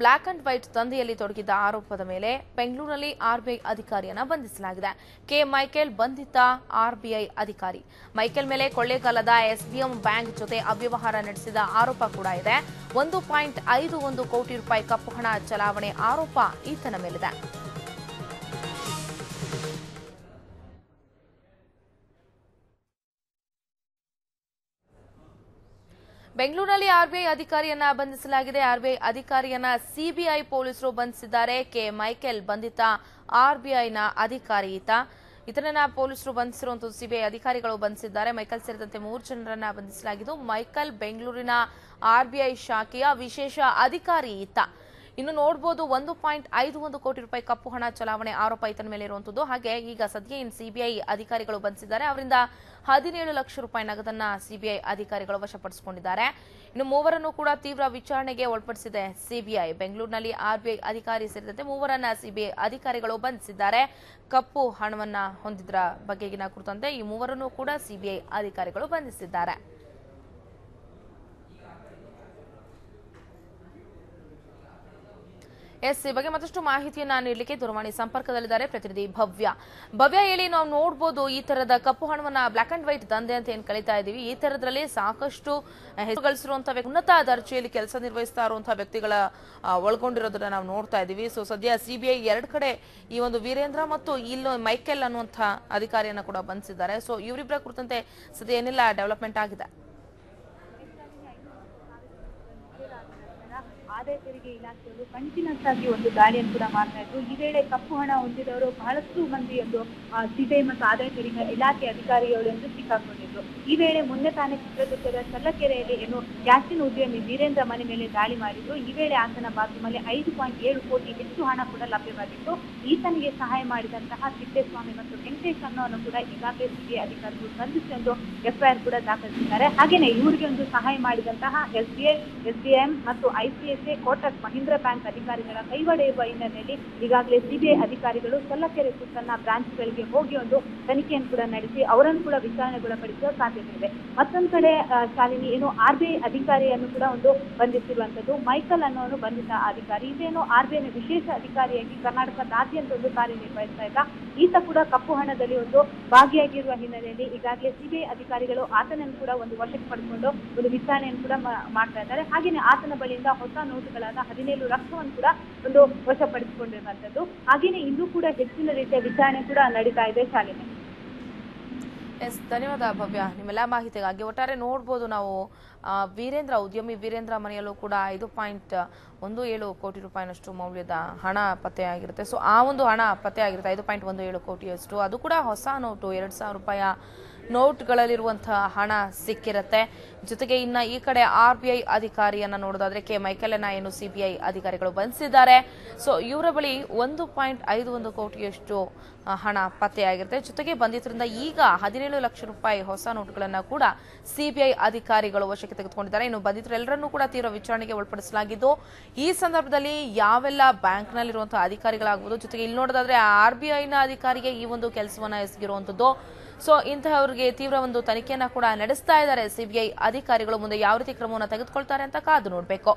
Black and white ದಂಧೆಯಲ್ಲಿ ತೊಡಗಿದ್ದ ಆರೋಪದ ಮೇಲೆ ಬೆಂಗಳೂರಿನಲ್ಲಿ ಆರ್ಬಿಐ ಅಧಿಕಾರಿಯನ್ನು ಬಂಧಿಸಲಾಗಿದೆ. ಕೆ. ಮೈಕೇಲ್ ಬಂಧಿತ ಆರ್ಬಿಐ ಅಧಿಕಾರಿ. ಮೈಕೇಲ್ ಮೇಲೆ ಕೊಳ್ಳೇಗಾಲದ ಎಸ್ಬಿಎಂ ಬ್ಯಾಂಕ್ ಜೊತೆ ಅವ್ಯವಹಾರ ನಡೆಸಿದ ಆರೋಪ ಕೂಡ ಇದೆ. ಒಂದು ಪಾಯಿಂಟ್ ಐದು ಒಂದು ಕೋಟಿ ರೂಪಾಯಿ ಕಪ್ಪು ಹಣ ಚಲಾವಣೆ ಆರೋಪ ಈತನ ಮೇಲಿದೆ. ಬೆಂಗಳೂರಿನಲ್ಲಿ ಆರ್ಬಿಐ ಅಧಿಕಾರಿಯನ್ನ ಬಂಧಿಸಲಾಗಿದೆ. ಆರ್ಬಿಐ ಅಧಿಕಾರಿಯನ್ನ ಸಿಬಿಐ ಪೊಲೀಸರು ಬಂಧಿಸಿದ್ದಾರೆ. ಕೆ. ಮೈಕೆಲ್ ಬಂಧಿತ ಆರ್ಬಿಐನ ಅಧಿಕಾರಿ ಈತ. ಇತರನ್ನ ಪೊಲೀಸರು ಬಂಧಿಸಿರುವಂತಹ ಸಿಬಿಐ ಅಧಿಕಾರಿಗಳು ಬಂಧಿಸಿದ್ದಾರೆ. ಮೈಕಲ್ ಸೇರಿದಂತೆ ಮೂರು ಜನರನ್ನ ಬಂಧಿಸಲಾಗಿದ್ದು, ಮೈಕಲ್ ಬೆಂಗಳೂರಿನ ಆರ್ಬಿಐ ಶಾಖೆಯ ವಿಶೇಷ ಅಧಿಕಾರಿ ಈತ. ಇನ್ನು ನೋಡಬಹುದು ಒಂದು ಪಾಯಿಂಟ್ ಐದು ಒಂದು ಕೋಟಿ ರೂಪಾಯಿ ಕಪ್ಪು ಹಣ ಚಲಾವಣೆ ಆರೋಪ ಈತನ ಮೇಲೆ ಇರುವಂತದ್ದು. ಹಾಗೆ ಈಗ ಸದ್ಯ ಇನ್ ಸಿಬಿಐ ಅಧಿಕಾರಿಗಳು ಬಂಧಿಸಿದ್ದಾರೆ ಅವರಿಂದ ಹದಿನೇಳು ಲಕ್ಷ ರೂಪಾಯಿ ನಗದನ್ನ ಸಿಬಿಐ ಅಧಿಕಾರಿಗಳು ವಶಪಡಿಸಿಕೊಂಡಿದ್ದಾರೆ. ಇನ್ನು ಮೂವರನ್ನು ಕೂಡ ತೀವ್ರ ವಿಚಾರಣೆಗೆ ಒಳಪಡಿಸಿದೆ ಸಿಬಿಐ. ಬೆಂಗಳೂರಿನಲ್ಲಿ ಆರ್ಬಿಐ ಅಧಿಕಾರಿ ಸೇರಿದಂತೆ ಮೂವರನ್ನ ಸಿಬಿಐ ಅಧಿಕಾರಿಗಳು ಬಂಧಿಸಿದ್ದಾರೆ. ಕಪ್ಪು ಹಣವನ್ನ ಹೊಂದಿದ್ರ ಬಗೆಗಿನ ಕುರಿತಂತೆ ಈ ಮೂವರನ್ನು ಕೂಡ ಸಿಬಿಐ ಅಧಿಕಾರಿಗಳು ಬಂಧಿಸಿದ್ದಾರೆ. ಎಸ್ ಈ ಬಗ್ಗೆ ಮತ್ತಷ್ಟು ಮಾಹಿತಿಯನ್ನ ನೀಡಲಿಕ್ಕೆ ದೂರವಾಣಿ ಸಂಪರ್ಕದಲ್ಲಿದ್ದಾರೆ ಪ್ರತಿನಿಧಿ ಭವ್ಯ. ಭವ್ಯ, ಹೇಳಿ ನಾವು ನೋಡಬಹುದು ಈ ತರದ ಕಪ್ಪು ಹಣವನ್ನ ಬ್ಲಾಕ್ ಅಂಡ್ ವೈಟ್ ದಂಧೆ ಅಂತ ಏನ್ ಕಲಿತಾ ಇದೀವಿ. ಈ ತರದ್ರಲ್ಲಿ ಸಾಕಷ್ಟು ಹೆಸರು ಗಳಿಸಿರುವಂತಹ ವ್ಯಕ್ತಿ- ಉನ್ನತ ದರ್ಜೆಯಲ್ಲಿ ಕೆಲಸ ನಿರ್ವಹಿಸ್ತಾ ಇರುವಂತಹ ವ್ಯಕ್ತಿಗಳ ಒಳಗೊಂಡಿರೋದನ್ನ ನಾವು ನೋಡ್ತಾ ಇದೀವಿ. ಸೊ ಸದ್ಯ ಸಿಬಿಐ ಎರಡ್ ಕಡೆ ಈ ಒಂದು ವೀರೇಂದ್ರ ಮತ್ತು ಇಲ್ಲೋ ಮೈಕೆಲ್ ಅನ್ನುವಂತ ಅಧಿಕಾರಿಯನ್ನ ಕೂಡ ಬಂಧಿಸಿದ್ದಾರೆ. ಸೊ ಇವರಿಬ್ಬರ ಕುರಿತಂತೆ ಸದ್ಯ ಏನೆಲ್ಲ, ಡೆವಲಪ್ಮೆಂಟ್ ಆಗಿದೆ. ಆದಾಯ ತೆರಿಗೆ ಇಲಾಖೆಯವರು ಕಂಟಿನ್ಯೂಸ್ ಒಂದು ದಾಳಿಯನ್ನು ಕೂಡ ಮಾಡ್ತಾ ಇದ್ರು. ಈ ವೇಳೆ ಕಪ್ಪು ಹಣ ಹೊಂದಿದವರು ಬಹಳಷ್ಟು ಮಂದಿ ಒಂದು ಸಿಬಿಐ ಮತ್ತು ಆದಾಯ ತೆರಿಗೆ ಇಲಾಖೆ ಅಧಿಕಾರಿಗಳು ಎಂದು ಸಿಕ್ಕಾಕೊಂಡಿದ್ರು ಈ ವೇಳೆ ಮೊನ್ನೆ ತಾನೇ ಚಿತ್ರದುರ್ಗದ ಚಳ್ಳಕೆರೆಯಲ್ಲಿ ಏನು ಕ್ಯಾಸಿನ್ ಉದ್ಯಮಿ ವೀರೇಂದ್ರ ಮನೆ ಮೇಲೆ ದಾಳಿ ಮಾಡಿದ್ರು. ಈ ವೇಳೆ ಆತನ ಬಾತ್ರೂಮಲ್ಲಿ ಐದು ಪಾಯಿಂಟ್ ಏಳು ಕೋಟಿ ಹೆಚ್ಚು ಹಣ ಕೂಡ ಲಭ್ಯವಾಗಿತ್ತು. ಈತನಿಗೆ ಸಹಾಯ ಮಾಡಿದಂತಹ ತಿಪ್ಪೇಸ್ವಾಮಿ ಮತ್ತು ವೆಂಕಟೇಶ್ ಅನ್ನೋನು ಕೂಡ ಈಗಾಗಲೇ ಸಿಬಿಐ ಅಧಿಕಾರಿಗಳು ಬಂಧಿಸಿ ಒಂದು ಎಫ್ಐಆರ್ ಕೂಡ ದಾಖಲಿಸಿದ್ದಾರೆ. ಹಾಗೇನೆ ಇವರಿಗೆ ಒಂದು ಸಹಾಯ ಮಾಡಿದಂತಹ S B I S B M ಮತ್ತು ಕೋಟಕ್ ಮಹೀಂದ್ರ ಬ್ಯಾಂಕ್ ಅಧಿಕಾರಿಗಳ ಕೈವಡೆಯುವ ಹಿನ್ನೆಲೆಯಲ್ಲಿ ಈಗಾಗಲೇ ಸಿಬಿಐ ಅಧಿಕಾರಿಗಳು ಚಳ್ಳಕೆರೆ ಸುತ್ತನ್ನ ಬ್ರಾಂಚ್ಗಳಿಗೆ ಹೋಗಿ ಒಂದು ತನಿಖೆಯನ್ನು ಕೂಡ ನಡೆಸಿ ಅವರನ್ನು ಕೂಡ ವಿಚಾರಣೆಗೊಳಪಡಿಸುವ ಸಾಧ್ಯತೆ ಇದೆ ಮತ್ತೊಂದು ಕಡೆ ಶಾಲಿನಿ, ಏನು ಆರ್ ಬಿ ಐ ಅಧಿಕಾರಿಯನ್ನು ಕೂಡ ಒಂದು ಬಂಧಿಸಿರುವಂತದ್ದು ಮೈಕಲ್ ಅನ್ನೋನು ಬಂಧಿತ ಅಧಿಕಾರಿ. ಇದೇನು ಆರ್ ಬಿ ವಿಶೇಷ ಅಧಿಕಾರಿಯಾಗಿ ಕರ್ನಾಟಕದಾದ್ಯಂತ ಒಂದು ಕಾರ್ಯನಿರ್ವಹಿಸ್ತಾ ಇದ್ದ. ಈತ ಕೂಡ ಕಪ್ಪು ಹಣದಲ್ಲಿ ಒಂದು ಭಾಗಿಯಾಗಿರುವ ಹಿನ್ನೆಲೆಯಲ್ಲಿ ಈಗಾಗಲೇ ಸಿಬಿಐ ಅಧಿಕಾರಿಗಳು ಆತನನ್ನು ಕೂಡ ಒಂದು ವಶಕ್ಕೆ ಪಡೆದುಕೊಂಡು ಒಂದು ವಿಚಾರಣೆಯನ್ನು ಕೂಡ ಮಾಡ್ತಾ ಇದ್ದಾರೆ. ಹಾಗೆಯೇ ಆತನ ಬಳಿಯಿಂದ ಹೊಸ ನೋಟುಗಳಾದ ಹದಿನೇಳು ಲಕ್ಷವನ್ನು ಕೂಡ ಒಂದು ವಶಪಡಿಸಿಕೊಂಡಿರುವಂತದ್ದು ಹಾಗೇನೆ ಇನ್ನೂ ಕೂಡ ಹೆಚ್ಚಿನ ರೀತಿಯ ವಿಚಾರಣೆ ಕೂಡ ನಡೀತಾ ಇದೆ ಶಾಲೆಗೆ ಎಸ್, ಧನ್ಯವಾದ ಭವ್ಯ. ನಿಮ್ಮೆಲ್ಲ ಮಾಹಿತಿಗಾಗಿ ಒಟ್ಟಾರೆ ನೋಡ್ಬೋದು ನಾವು. ವೀರೇಂದ್ರ ಉದ್ಯಮಿ ವೀರೇಂದ್ರ ಮನೆಯಲ್ಲೂ ಕೂಡ ಐದು ಪಾಯಿಂಟ್ ಒಂದು ಏಳು ಕೋಟಿ ರೂಪಾಯಿನಷ್ಟು ಮೌಲ್ಯದ ಹಣ ಪತ್ತೆಯಾಗಿರುತ್ತೆ. ಸೊ ಆ ಒಂದು ಹಣ ಪತ್ತೆಯಾಗಿರುತ್ತೆ, ಐದು ಪಾಯಿಂಟ್ ಒಂದು ಏಳು ಕೋಟಿಯಷ್ಟು. ಅದು ಕೂಡ ಹೊಸ ನೋಟು, ಎರಡು ಸಾವಿರ ರೂಪಾಯ ನೋಟ್ಗಳಲ್ಲಿರುವಂತಹ ಹಣ ಸಿಕ್ಕಿರುತ್ತೆ. ಜೊತೆಗೆ ಇನ್ನ ಈ ಕಡೆ ಆರ್ ಬಿ ಐ ಅಧಿಕಾರಿಯನ್ನ ನೋಡೋದಾದ್ರೆ ಕೆ ಮೈಕೆಲನ್ನ ಏನು ಸಿಬಿಐ ಅಧಿಕಾರಿಗಳು ಬಂಧಿಸಿದ್ದಾರೆ. ಸೊ ಇವರ ಬಳಿ ಒಂದು ಪಾಯಿಂಟ್ ಐದು ಒಂದು ಕೋಟಿಯಷ್ಟು ಹಣ ಪತ್ತೆಯಾಗಿರುತ್ತೆ. ಜೊತೆಗೆ ಬಂಧಿತರಿಂದ ಈಗ ಹದಿನೇಳು ಲಕ್ಷ ರೂಪಾಯಿ ಹೊಸ ನೋಟುಗಳನ್ನು ಕೂಡ ಸಿಬಿಐ ಅಧಿಕಾರಿಗಳು ವಶಕ್ಕೆ ತೆಗೆದುಕೊಂಡಿದ್ದಾರೆ. ಇನ್ನು ಬಂಧಿತರೆಲ್ಲರನ್ನೂ ಕೂಡ ತೀವ್ರ ವಿಚಾರಣೆಗೆ ಒಳಪಡಿಸಲಾಗಿದ್ದು, ಈ ಸಂದರ್ಭದಲ್ಲಿ ಯಾವೆಲ್ಲ ಬ್ಯಾಂಕ್ನಲ್ಲಿರುವಂತಹ ಅಧಿಕಾರಿಗಳಾಗಬಹುದು ಜೊತೆಗೆ ಇಲ್ಲಿ ನೋಡೋದಾದ್ರೆ ಆರ್ ಬಿ ಐನ ಅಧಿಕಾರಿಗೆ ಈ ಒಂದು ಕೆಲಸವನ್ನ ಎಸಗಿರುವಂತದ್ದು. ಸೊ, ಇಂತಹವರಿಗೆ ತೀವ್ರ ಒಂದು ತನಿಖೆಯನ್ನ ಕೂಡ ನಡೆಸ್ತಾ ಇದ್ದಾರೆ. ಸಿಬಿಐ ಅಧಿಕಾರಿಗಳು ಮುಂದೆ ಯಾವ ರೀತಿ ಕ್ರಮವನ್ನು ತೆಗೆದುಕೊಳ್ತಾರೆ ಅಂತ ಕಾದು ನೋಡಬೇಕು.